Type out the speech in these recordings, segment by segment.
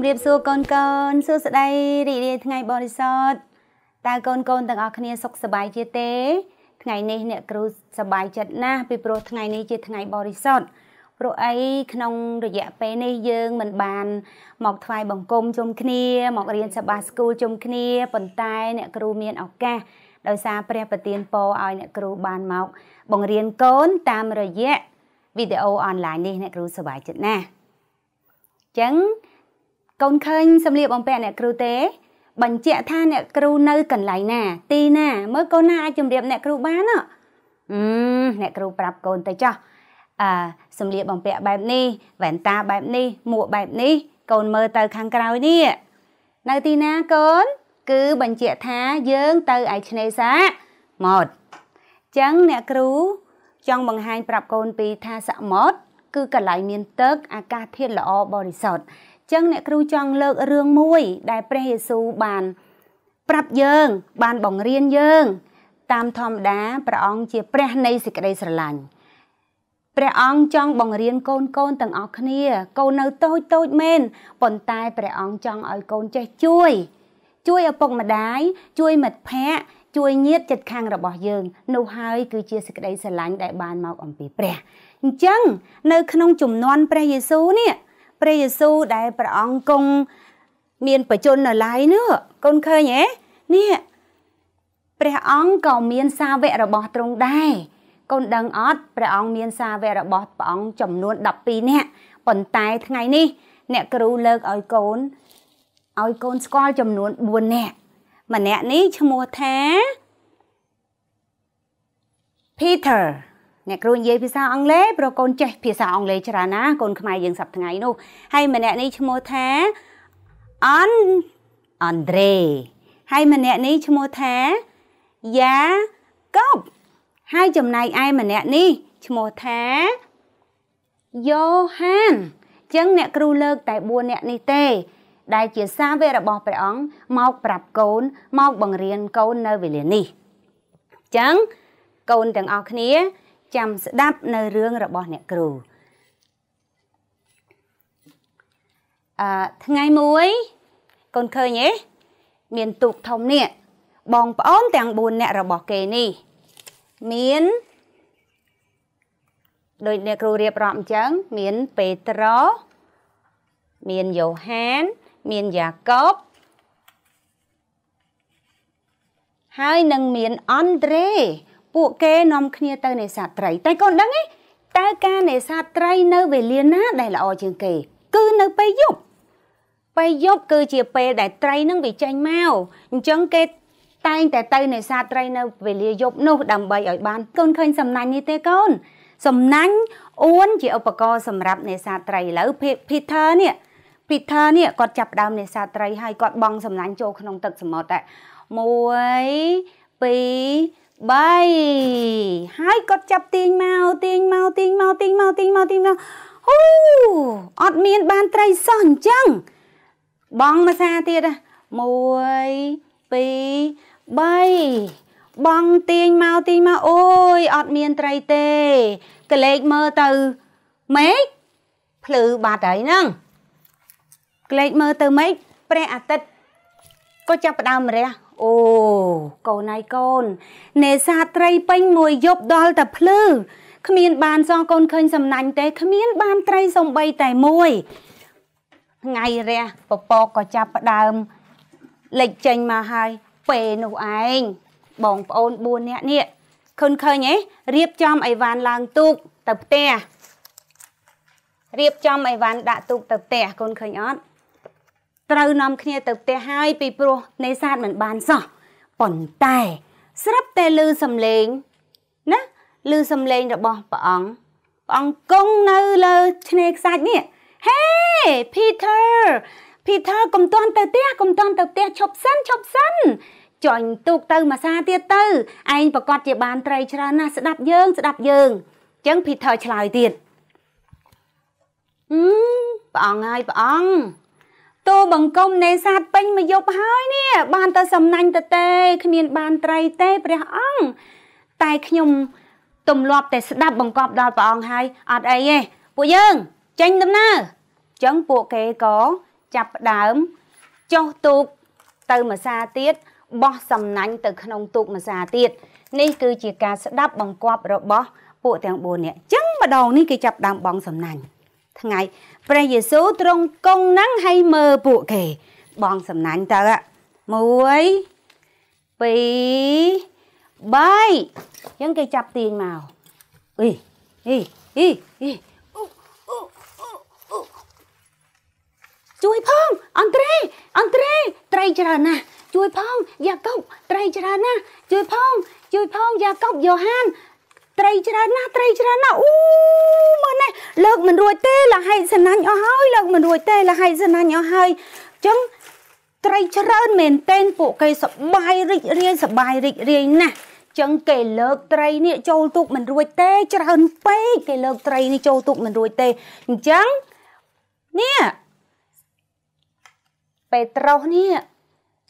ជំរាបសួរកូនកូនសួស្តីរីករាយថ្ងៃបរិសុទ្ធតើកូនកូនទាំងអស់គ្នាសុខសប្បាយជាទេ ថ្ងៃនេះអ្នកគ្រូសប្បាយចិត្តណាស់ពីព្រោះថ្ងៃនេះជាថ្ងៃបរិសុទ្ធព្រោះអីក្នុងរយៈពេលនេះយើងមិនបាន មកថ្វាយបង្គំជុំគ្នា មករៀនសបាស្គូលជុំគ្នាប៉ុន្តែអ្នកគ្រូមានឱកាសដោយសារព្រះប្រទានពរឲ្យអ្នកគ្រូបានមក បង្រៀនកូនតាមរយៈវីដេអូអនឡាញនេះអ្នកគ្រូសប្បាយចិត្តណាស់អញ្ចឹង កូនឃើញសម្លៀកបំពាក់អ្នកគ្រូទេបញ្ជាក់ថាអ្នកគ្រូនៅកន្លែងណា ទីណាមើលកូនណាអាចជម្រាបអ្នកគ្រូបានអឺអ្នកគ្រូប្រាប់កូនទៅចោះអឺសម្លៀកបំពាក់បែបនេះវ៉ែនតាបែបនេះមួកបែបនេះកូនមើលទៅខាងក្រោយនេះនៅទីណាកូន គឺបញ្ជាក់ថាយើងទៅឯឆ្នេរសាមុទ្រចឹងអ្នកគ្រូចង់បង្ហាញប្រាប់កូនពីថាសមុទ្រគឺកន្លែងមានទឹកអាកាសធាតុល្អបរិសុទ្ធ ចឹងអ្នកគ្រូចង់លើករឿងមួយ ដែលព្រះយេស៊ូវបាន ប្រាប់យើង បានបង្រៀនយើង តាមធម្មតាព្រះអង្គជាព្រះនៃសេចក្តីស្រឡាញ់ព្រះអង្គចង់បង្រៀនកូនកូនទាំងអស់គ្នា កូននៅតូចតូចមែនប៉ុន្តែព្រះអង្គចង់ឲ្យកូនចេះជួយ ជួយឪពុកម្ដាយជួយមិត្តភ័ក្តិជួយញាតិចិត្តខាងរបស់យើង នោះហើយគឺជាសេចក្តីស្រឡាញ់ដែលបានមកអំពីព្រះអញ្ចឹងនៅក្នុងចំនួនព្រះយេស៊ូវនេះ ព្រះយេស៊ូវដែលព្រះអង្គគង់មានបជននៅឡាយនោះកូនឃើញហ៎នេះព្រះអង្គក៏មានសាវករបស់ទ្រង់ដែរកូនដឹងអត់ព្រះអង្គមានសាវករបស់ព្រះអង្គចំនួន12នាក់ប៉ុន្តែថ្ងៃនេះ អ្នកគ្រូលើកឲ្យកូនឲ្យកូនស្គាល់ចំនួន4នាក់ម្នាក់នេះឈ្មោះថា Peter អ្នកគ្រូនិយាយភាសាអង់គ្លេសព្រោះកូនចេះភាសាអង់គ្លេសច្រើនណាកូនខ្មែរយើងសប្តាហ៍ថ្ងៃនោះហើយម្នាក់នេះឈ្មោះថា On Andre ហើយម្នាក់នេះឈ្មោះថា Jacob ហើយចំណែកឯម្នាក់នេះឈ្មោះថា Johan ចឹងអ្នកគ្រូលើកតែ4អ្នកនេះទេដែលជាសាវករបស់ព្រះអង្គមកប្រាប់កូនមកបង្រៀនកូននៅវេលានេះចឹងកូនទាំងអស់គ្នា ចាំស្ដាប់នៅរឿងរបស់អ្នកគ្រូអឺថ្ងៃមួយកូនឃើញទេមានទូកធំនេះបងប្អូនទាំង4នាក់របស់គេនេះមានដោយអ្នកគ្រូរៀបរាប់អញ្ចឹងមានពេត្រុសមានយ៉ូហាន មានយ៉ាកបហើយនឹងមានអង់ដ្រេ ពួកគេនាំគ្នាទៅនេសាទត្រីតែកូនដឹងទេតើការនេសាទត្រីនៅវេលាណាដែលល្អជាងគេ គឺនៅពេលយប់ពេលយប់គឺជាពេលដែលត្រីនឹងវាចេញមកអញ្ចឹងគេតែងតែទៅនេសាទត្រីនៅវេលាយប់នោះដើម្បីឲ្យបានកូនឃើញសំណាញ់នេះទេកូនសំណាញ់អួនជាឧបករណ៍សម្រាប់នេសាទត្រីឥឡូវ Peter នេះ Peter នេះគាត់ចាប់ដើមនេសាទត្រីហើយគាត់បង់សំណាញ់ចូលក្នុងទឹកសមុទ្រតែ1 2 3ហើយគាត់ចាប់ទាញមកទាញមកទាញមកទាញមកទាញមកទាញមកអូអត់មានបានត្រីសោះអញ្ចឹងបងមួយសាទៀត1 2 3បងទាញមកទាញមកអូយអត់មានត្រីទេកលេចមើលទៅមេឃភ្លឺបាត់ហើយហ្នឹងក្លេចមើលទៅមេឃព្រះអាទិត្យក៏ចាប់ផ្ដើមរះ អូកូនឯកូននេសាទត្រីពេញមួយយប់ដល់តែភ្លឺគ្មានបានសងកូនឃើញសំណាញ់ទេគ្មានបានត្រីសំបីតែមួយថ្ងៃរះពពកក៏ចាប់ផ្ដើមលេចចេញមកហើយពេលនោះឯងបងប្អូន4នាក់នេះឃើញឃើញហ៎រៀបចំអីវ៉ាន់ឡើងទូកទៅផ្ទះរៀបចំអីវ៉ាន់ដាក់ទូកទៅផ្ទះកូនឃើញអត់ ត្រូវនាំគ្នាទៅផ្ទះហើយពីព្រោះនេសាទមិនបានសោះប៉ុន្តែស្រាប់តែឮសំឡេងណាឮសំឡេងរបស់ព្រះអង្គព្រះអង្គគង់នៅលើឆ្នេរខ្សាច់នេះហេ Peter Peter កុំតន់ទៅផ្ទះកុំតន់ទៅផ្ទះឈប់សិនឈប់សិនចាញ់ទូកទៅមួយសាទៀតទៅឯងប្រកាសជាបានត្រីច្រើនណាស់ស្ដាប់យើង ស្ដាប់យើងអញ្ចឹង Peter ឆ្លើយទៀតអឺព្រះអង្គហើយព្រះអង្គ ទូបង្គំនេសាទពេញមួយយប់ហើយនេះបានទៅសំណាញ់ទៅទេគ្មានបានត្រីទេព្រះអង្គតែខ្ញុំទម្លាប់តែស្ដាប់បង្កប់ដល់ព្រះអង្គហើយអត់អីទេពួកយើងចេញដំណើរអញ្ចឹងពួកគេក៏ចាប់ផ្ដើមចុះទូកទៅម្សាទៀតបោះសំណាញ់ទៅក្នុងទូកម្សាទៀតនេះគឺជាការស្ដាប់បង្គាប់របស់ពួកទាំង4នាក់អញ្ចឹងម្ដងនេះគេចាប់ដើមបងសំណាញ់ ថ្ងៃព្រះយេស៊ូវទ្រង់គង់ហ្នឹងឲ្យមើលពួកគេ បងសំណាញ់ទៅ1 2 3អញ្ចឹងគេចាប់ទាញមកអីអីអីអីជួយផងអន្ត្រេអន្ត្រេត្រីច្រើនណាស់ជួយផងយ៉ាកុបត្រីច្រើនណាស់ជួយផង ជួយផងយ៉ាកុបយ៉ូហានត្រីច្រើនណាស់ត្រីច្រើនណាស់អូមើ លនេះលើកមិនរួចទេលហៃសណាញ់អស់ហើយលើកមិនរួចទេលហៃសណាញ់អស់ហើយអញ្ចឹងត្រីច្រើនមែនតែនពួកគេសបាយរីករាយសបាយរីករាយណាស់ចឹងគេលើកត្រីនេះចូលទូកមិនរួចទេច្រើនពេកគេលើកត្រីនេះចូលទូកមិនរួចទេអញ្ចឹងនេះពេត្រុសនេះ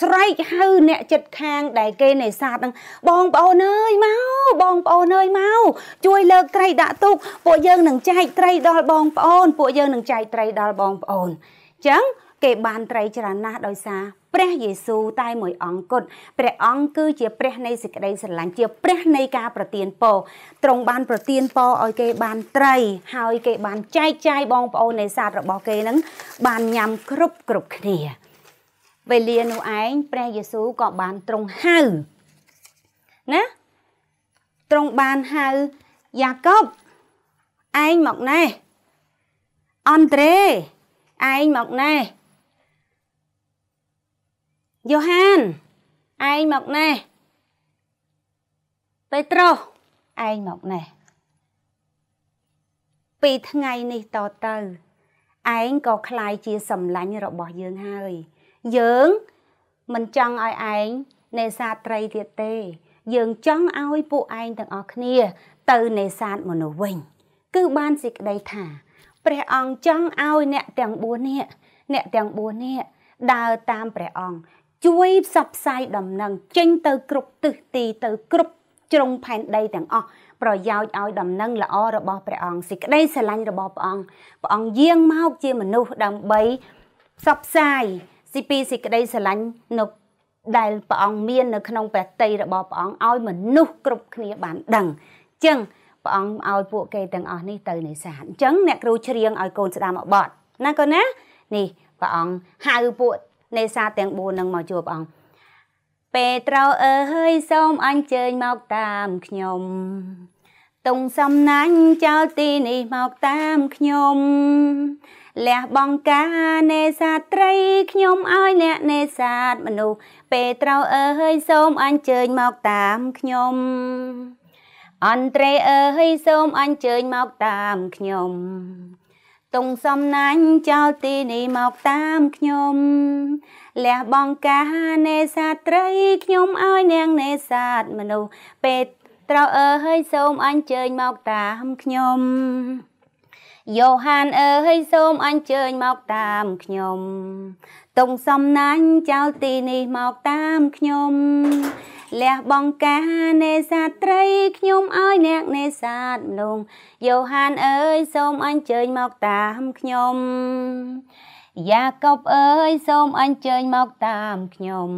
ស្រែកហៅអ្នកចិត្តខាងដែលគេនេសាទហ្នឹងបងប្អូនអើយមកបងប្អូនអើយមកជួយលើកត្រីដាក់ទូកពួកយើងនឹងចែកត្រីដល់បងប្អូន ពួកយើងនឹងចែកត្រីដល់បងប្អូនអញ្ចឹងគេបានត្រីច្រើនណាស់ដោយសារព្រះយេស៊ូវតែមួយអង្គគត់ព្រះអង្គគឺជាព្រះនៃសេចក្តីស្រឡាញ់ជាព្រះនៃការប្រទានពរទ្រង់បានប្រទានពរឲ្យគេបានត្រីហើយគេបានចែកចាយបងប្អូននៃសាទរបស់គេនឹងបានញ៉ាំគ្រប់គ្រប់គ្នា វេលានោះឯងព្រះយេស៊ូវក៏បានទ្រង់ហៅណាទ្រង់បានហៅយ៉ាកុបឯងមកណែអនត្រេឯងមកណែយ៉ូហានឯងមកណែពេត្រុសឯងមកណែពីថ្ងៃនេះតទៅឯងក៏คล้ายជាសម្លាញ់របស់យើងហើយ យើងមិនចង់ឲ្យឯងនេសាទត្រីទៀតទេ យើងចង់ឲ្យពួកឯងទាំងអស់គ្នា ទៅនេសាទមនុស្សវិញ គឺបានសេចក្តីថាព្រះអង្គចង់ឲ្យអ្នកទាំង4នាក់អ្នកទាំង4នាក់ដើរតាមព្រះអង្គជួយផ្សព្វផ្សាយដំណឹងចេញទៅគ្រប់ទិសទីទៅគ្រប់ជ្រុងផែនដីទាំងអស់ប្រយោជន៍ឲ្យដំណឹងល្អរបស់ព្រះអង្គសេចក្តីស្រឡាញ់របស់ព្រះអង្គព្រះអង្គយាងមកជាមនុស្សដើម្បីផ្សព្វផ្សាយ ស៊ីពីសេចក្តីស្រឡាញ់នៅដែលព្រះអង្គមាននៅក្នុងព្រះតីរបស់ព្រះអង្គឲ្យមនុស្សគ្រប់គ្នាបានដឹងអញ្ចឹងព្រះអង្គឲ្យពួកគេទាំងអស់នេះទៅនេសាទអញ្ចឹងអ្នកគ្រូច្រៀងឲ្យកូនស្ដាប់មកបត់ណាកូនណានេះព្រះអង្គហៅពួកនេសាទទាំង4នឹងមកជួបព្រះអង្គពេត្រូអើយសូមអញ្ជើញមកតាមខ្ញុំតុងសំណាញ់ចោលទីនេះមកតាមខ្ញុំ លះបង់ការនេសាទត្រីខ្ញុំឲ្យអ្នកនេសាទមនុស្សពេត្រូអើយសូមអញ្ជើញមកតាមខ្ញុំអន្ត្រេអើយសូមអញ្ជើញមកតាមខ្ញុំតុងសំណាញ់ចោលទីនេះមកតាមខ្ញុំលះបង់ការនេសាទត្រីខ្ញុំឲ្យនាងនេសាទមនុស្សពេត្រូអើយសូមអញ្ជើញមកតាមខ្ញុំ យ៉ូហានអើយសូមអញ្ជើញមកតាមខ្ញុំតុងសំណាញ់ចោលទីនេះមកតាមខ្ញុំលះបង់ការនេសាទត្រីខ្ញុំឲ្យអ្នកនេសាទមនុស្សយ៉ូហានអើយសូមអញ្ជើញមកតាមខ្ញុំយ៉ាកុបអើយសូមអញ្ជើញមកតាមខ្ញុំ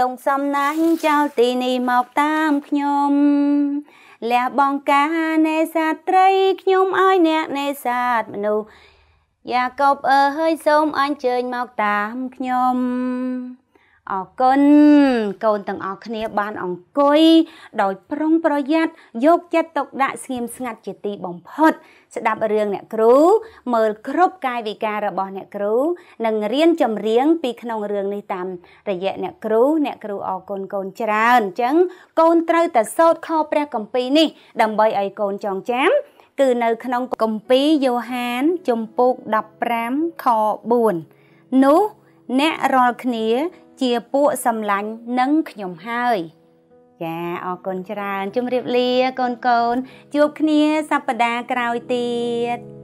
តុងសំណាញ់ចោលទីនេះមកតាមខ្ញុំលះបង់ការនេសាទត្រីខ្ញុំឲ្យអ្នកនេ សាទមនុស្សយ៉ាកុបអើយសូមអញ្ជើញមកតាមខ្ញុំអរគុណកូនទាំងអស់គ្នាបានអង្គុយដោយប្រុងប្រយ័ត្នយកចិត្តទុកដាក់ស្ងៀមស្ងាត់ជាទីបំផុត ស្ដាប់រឿងអ្នកគ្រូ មើលគ្រប់កាយវិការរបស់អ្នកគ្រូនិងរៀនចម្រៀងពីក្នុងរឿងនេះតាមរយៈអ្នកគ្រូអ្នកគ្រូអរគុណកូនច្រើនអញ្ចឹងកូនត្រូវតែសូត្រខព្រះគម្ពីរនេះដើម្បីឲ្យកូនចងចាំ គឺនៅក្នុងគម្ពីរយ៉ូហានជំពូក15ខ4នោះអ្នករាល់គ្នាជាពួកសម្លាញ់នឹងខ្ញុំហើយចាអរគុណច្រើនជម្រាបលាកូនកូនជួបគ្នាសប្តាហ៍ក្រោយទៀត